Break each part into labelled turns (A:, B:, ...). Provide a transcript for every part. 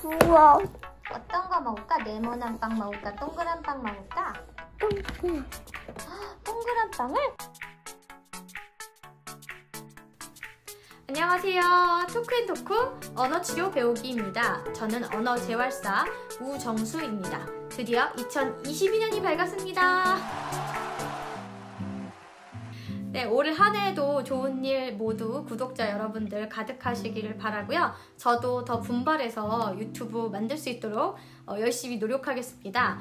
A: 구워.
B: 어떤 거 먹을까? 네모난 빵 먹을까? 동그란 빵 먹을까?
A: 똥.
B: 동그란 빵을?
C: 안녕하세요. 토크앤토크 언어치료 배우기입니다. 저는 언어 재활사 우정수입니다. 드디어 2022년이 밝았습니다. 네, 올 한 해도 좋은 일 모두 구독자 여러분들 가득하시기를 바라고요. 저도 더 분발해서 유튜브 만들 수 있도록 어, 열심히 노력하겠습니다.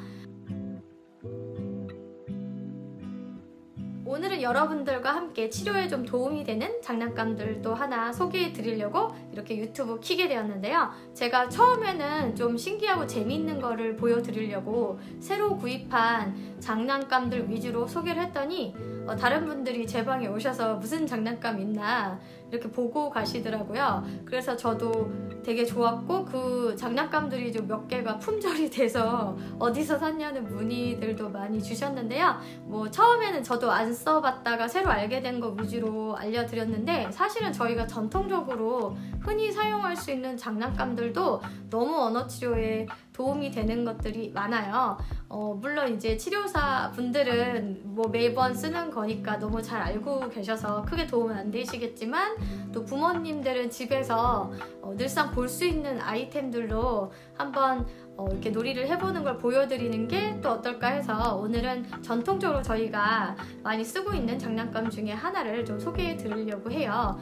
C: 오늘은 여러분들과 함께 치료에 좀 도움이 되는 장난감들도 하나 소개해 드리려고 이렇게 유튜브 키게 되었는데요. 제가 처음에는 좀 신기하고 재미있는 거를 보여드리려고 새로 구입한 장난감들 위주로 소개를 했더니 어, 다른 분들이 제 방에 오셔서 무슨 장난감 있나 이렇게 보고 가시더라고요. 그래서 저도 되게 좋았고 그 장난감들이 좀 몇 개가 품절이 돼서 어디서 샀냐는 문의들도 많이 주셨는데요. 뭐 처음에는 저도 안 써봤다가 새로 알게 된 거 위주로 알려드렸는데 사실은 저희가 전통적으로 흔히 사용할 수 있는 장난감들도 너무 언어 치료에 도움이 되는 것들이 많아요. 어, 물론 이제 치료사 분들은 뭐 매번 쓰는 거니까 너무 잘 알고 계셔서 크게 도움은 안 되시겠지만 또 부모님들은 집에서 어, 늘상 볼 수 있는 아이템들로 한번 어, 이렇게 놀이를 해보는 걸 보여드리는 게 또 어떨까 해서 오늘은 전통적으로 저희가 많이 쓰고 있는 장난감 중에 하나를 좀 소개해 드리려고 해요.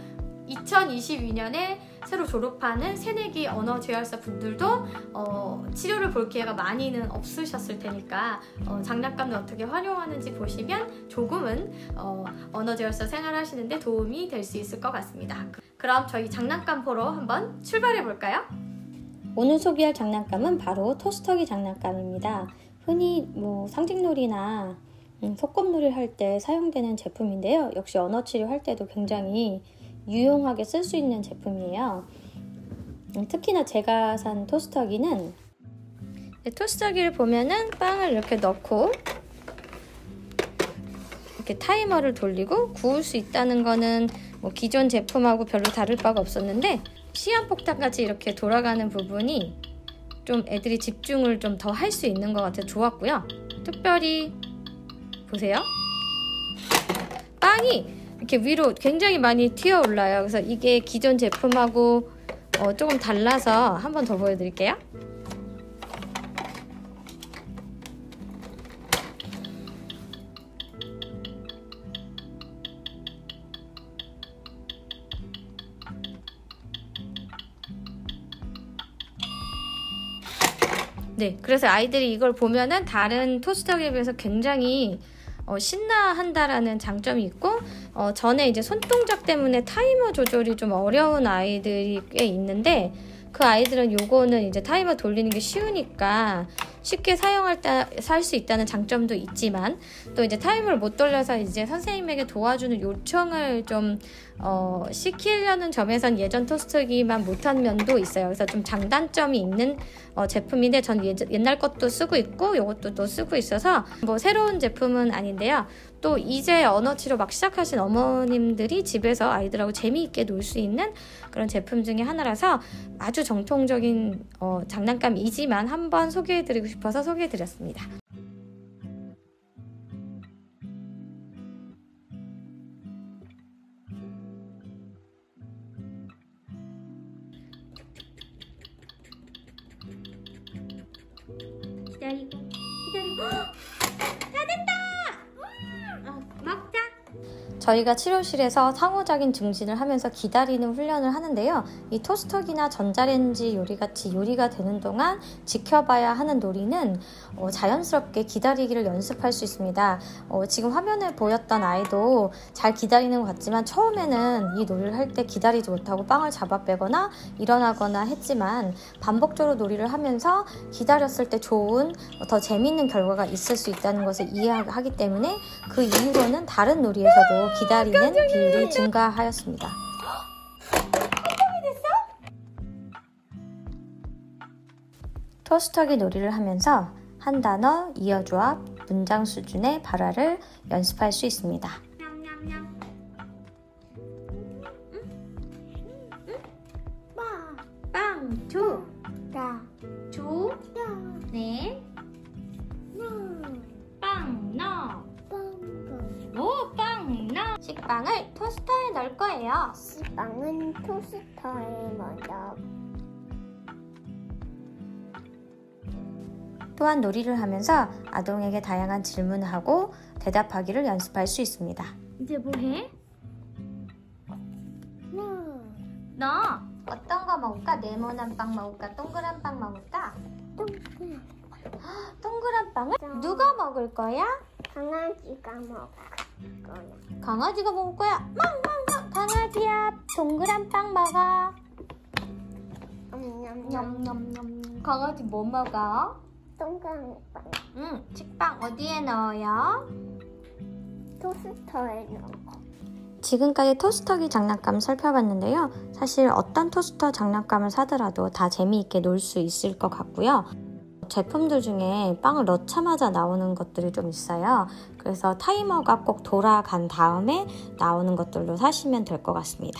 C: 2022년에 새로 졸업하는 새내기 언어 재활사 분들도 어, 치료를 볼 기회가 많이는 없으셨을 테니까 어, 장난감을 어떻게 활용하는지 보시면 조금은 어, 언어 재활사 생활하시는데 도움이 될 수 있을 것 같습니다. 그럼 저희 장난감 보러 한번 출발해 볼까요?
D: 오늘 소개할 장난감은 바로 토스터기 장난감입니다. 흔히 뭐 상징놀이나 음, 소꿉놀이를 할 때 사용되는 제품인데요. 역시 언어 치료 할 때도 굉장히 유용하게 쓸 수 있는 제품이에요. 음, 특히나 제가 산 토스터기는 토스터기를 보면은 빵을 이렇게 넣고 이렇게 타이머를 돌리고 구울 수 있다는 거는 뭐 기존 제품하고 별로 다를 바가 없었는데 시한폭탄까지 이렇게 돌아가는 부분이 좀 애들이 집중을 좀 더 할 수 있는 것 같아서 좋았고요. 특별히 보세요. 빵이 이렇게 위로 굉장히 많이 튀어 올라요. 그래서 이게 기존 제품하고 어, 조금 달라서 한 번 더 보여드릴게요. 네, 그래서 아이들이 이걸 보면은 다른 토스터기에 비해서 굉장히 어, 신나한다라는 장점이 있고 어, 전에 이제 손동작 때문에 타이머 조절이 좀 어려운 아이들이 꽤 있는데 그 아이들은 요거는 이제 타이머 돌리는 게 쉬우니까 쉽게 사용할 때살수 있다는 장점도 있지만 또 이제 타이머를 못 돌려서 이제 선생님에게 도와주는 요청을 좀 어, 시키려는 점에선 예전 토스트기만 못한 면도 있어요. 그래서 좀 장단점이 있는 어, 제품인데 전 예, 옛날 것도 쓰고 있고 이것도 또 쓰고 있어서 뭐 새로운 제품은 아닌데요. 또 이제 언어 치료 막 시작하신 어머님들이 집에서 아이들하고 재미있게 놀 수 있는 그런 제품 중에 하나라서 아주 정통적인 어, 장난감이지만 한번 소개해드리고 싶어 서 소개해드렸습니다. 저희가 치료실에서 상호작용 증진을 하면서 기다리는 훈련을 하는데요. 이 토스터기나 전자레인지 요리같이 요리가 되는 동안 지켜봐야 하는 놀이는 어, 자연스럽게 기다리기를 연습할 수 있습니다. 어, 지금 화면에 보였던 아이도 잘 기다리는 것 같지만 처음에는 이 놀이를 할 때 기다리지 못하고 빵을 잡아 빼거나 일어나거나 했지만 반복적으로 놀이를 하면서 기다렸을 때 좋은 어, 더 재미있는 결과가 있을 수 있다는 것을 이해하기 때문에 그 이후로는 다른 놀이에서도 기다리는 비율이 증가하였습니다. 토스터기 놀이를 하면서 한 단어, 이어 조합, 문장 수준의 발화를 연습할 수 있습니다.
B: 와. 삼투
A: 다,
B: 조
A: 다,
B: 네.
A: 나,
B: 빵.
A: 빵빵.
B: 오, 빵.
C: 식빵을 토스터에 넣을 거예요.
A: 빵은 토스터에 먼저
D: 또한 놀이를 하면서 아동에게 다양한 질문을 하고 대답하기를 연습할 수 있습니다.
B: 이제 뭐 해?
A: 나,
B: 너.
C: 어떤 거 먹을까? 네모난 빵 먹을까? 동그란 빵 먹을까?
A: 똥,
C: 동그란 빵을 누가 먹을 거야?
A: 강아지가 먹을 거야.
C: 강아지가 먹을 거야. 멍멍멍 강아지야 동그란 빵 먹어. 냠냠냠. 강아지 뭐 먹어?
A: 동그란 빵.
C: 응, 식빵 어디에 넣어요?
A: 토스터에 넣고.
D: 지금까지 토스터기 장난감 살펴봤는데요. 사실 어떤 토스터 장난감을 사더라도 다 재미있게 놀 수 있을 것 같고요. 제품들 중에 빵을 넣자마자 나오는 것들이 좀 있어요. 그래서 타이머가 꼭 돌아간 다음에 나오는 것들로 사시면 될 것 같습니다.